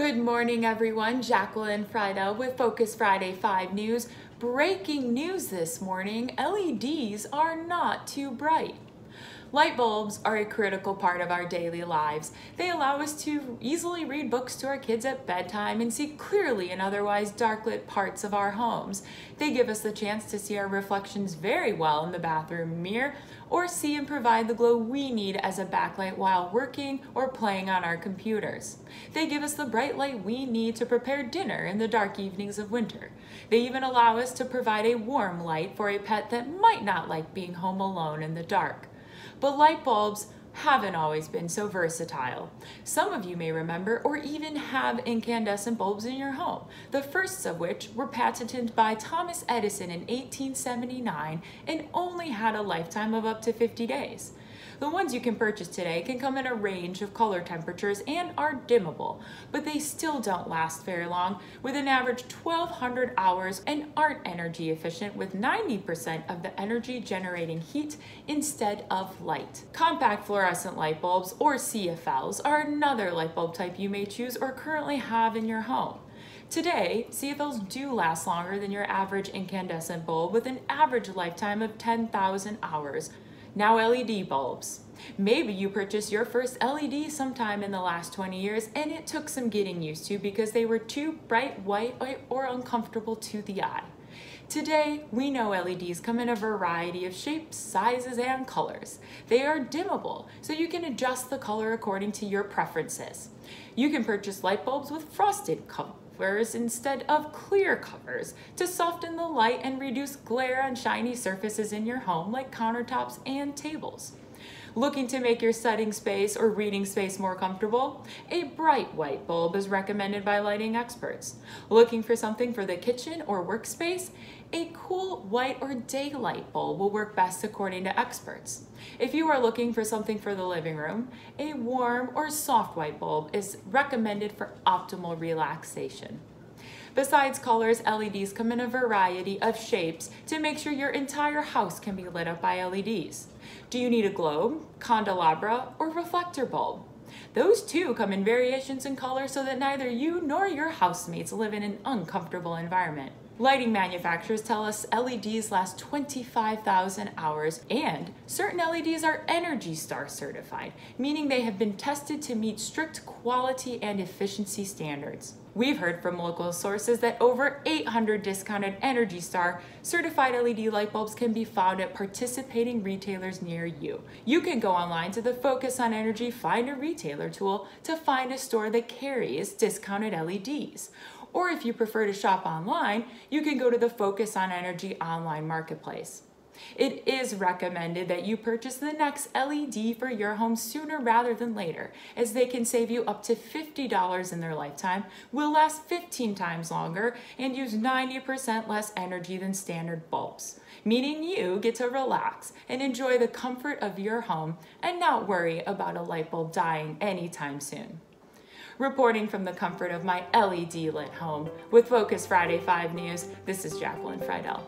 Good morning, everyone. Jacqueline Friedel with Focus Friday 5 News. Breaking news this morning LEDs are not too bright. Light bulbs are a critical part of our daily lives. They allow us to easily read books to our kids at bedtime and see clearly in otherwise dark-lit parts of our homes. They give us the chance to see our reflections very well in the bathroom mirror or see and provide the glow we need as a backlight while working or playing on our computers. They give us the bright light we need to prepare dinner in the dark evenings of winter. They even allow us to provide a warm light for a pet that might not like being home alone in the dark. But light bulbs haven't always been so versatile. Some of you may remember or even have incandescent bulbs in your home, the first of which were patented by Thomas Edison in 1879 and only had a lifetime of up to 50 days. The ones you can purchase today can come in a range of color temperatures and are dimmable, but they still don't last very long with an average 1200 hours and aren't energy efficient with 90% of the energy generating heat instead of light. Compact fluorescent light bulbs or CFLs are another light bulb type you may choose or currently have in your home. Today, CFLs do last longer than your average incandescent bulb with an average lifetime of 10,000 hours, now LED bulbs. Maybe you purchased your first LED sometime in the last 20 years and it took some getting used to because they were too bright white or uncomfortable to the eye. Today, we know LEDs come in a variety of shapes, sizes, and colors. They are dimmable, so you can adjust the color according to your preferences. You can purchase light bulbs with frosted covers instead of clear covers to soften the light and reduce glare on shiny surfaces in your home like countertops and tables. Looking to make your studying space or reading space more comfortable? A bright white bulb is recommended by lighting experts. Looking for something for the kitchen or workspace? A cool white or daylight bulb will work best according to experts. If you are looking for something for the living room, a warm or soft white bulb is recommended for optimal relaxation. Besides colors, LEDs come in a variety of shapes to make sure your entire house can be lit up by LEDs. Do you need a globe, candelabra, or reflector bulb? Those too come in variations in color so that neither you nor your housemates live in an uncomfortable environment. Lighting manufacturers tell us LEDs last 25,000 hours and certain LEDs are Energy Star certified, meaning they have been tested to meet strict quality and efficiency standards. We've heard from local sources that over 800 discounted Energy Star certified LED light bulbs can be found at participating retailers near you. You can go online to the Focus on Energy Find a Retailer tool to find a store that carries discounted LEDs. Or if you prefer to shop online, you can go to the Focus on Energy online marketplace. It is recommended that you purchase the next LED for your home sooner rather than later, as they can save you up to $50 in their lifetime, will last 15 times longer, and use 90% less energy than standard bulbs, meaning you get to relax and enjoy the comfort of your home and not worry about a light bulb dying anytime soon. Reporting from the comfort of my LED lit home with Focus Friday 5 News, this is Jacqueline Friedel.